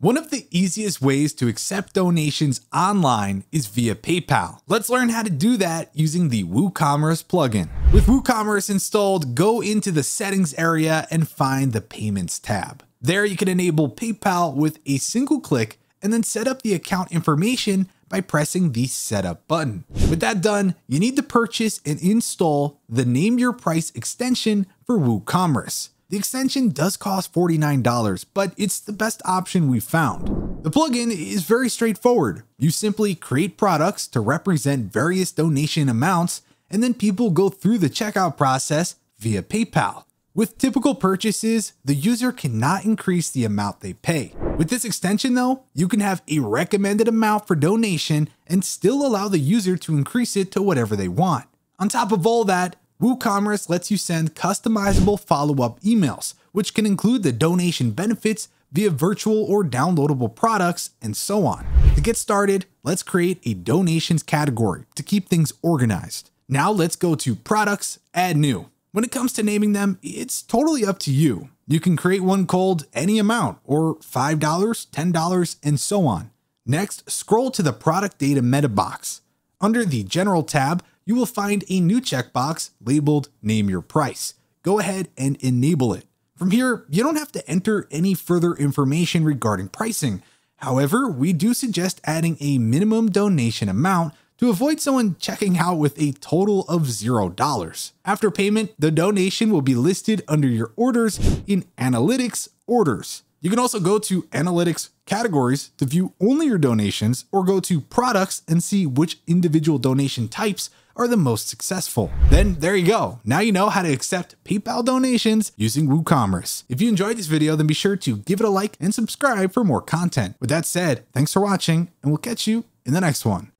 One of the easiest ways to accept donations online is via PayPal. Let's learn how to do that using the WooCommerce plugin. With WooCommerce installed, go into the settings area and find the payments tab. There you can enable PayPal with a single click and then set up the account information by pressing the setup button. With that done, you need to purchase and install the Name Your Price extension for WooCommerce. The extension does cost $49, but it's the best option we've found. The plugin is very straightforward. You simply create products to represent various donation amounts, and then people go through the checkout process via PayPal. With typical purchases, the user cannot increase the amount they pay. With this extension though, you can have a recommended amount for donation and still allow the user to increase it to whatever they want. On top of all that, WooCommerce lets you send customizable follow-up emails, which can include the donation benefits via virtual or downloadable products, and so on. To get started, let's create a donations category to keep things organized. Now let's go to products, add new. When it comes to naming them, it's totally up to you. You can create one called any amount or $5, $10, and so on. Next, scroll to the product data meta box. Under the general tab, you will find a new checkbox labeled Name Your Price. Go ahead and enable it. From here, you don't have to enter any further information regarding pricing. However, we do suggest adding a minimum donation amount to avoid someone checking out with a total of $0. After payment, the donation will be listed under your orders in Analytics Orders. You can also go to Analytics Categories to view only your donations or go to Products and see which individual donation types are the most successful. Then there you go. Now you know how to accept PayPal donations using WooCommerce. If you enjoyed this video, then be sure to give it a like and subscribe for more content. With that said, thanks for watching and we'll catch you in the next one.